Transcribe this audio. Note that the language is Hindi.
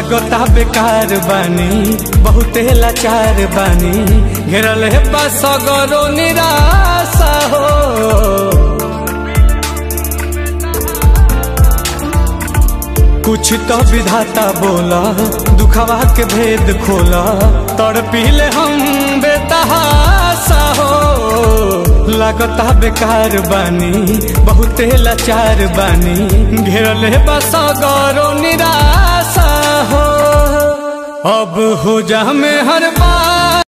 लागता बेकार बानी, बहुते लाचार बानी। घेरल है बस गरो निराशा हो। कुछ तो विधाता बोला दुखवा के भेद खोला। तड़पीले हम बेतहासा हो। लागता बेकार बानी, बहुते लाचार बानी। घेरल है बस गौरो निराशा हो अब हो जा में हर बार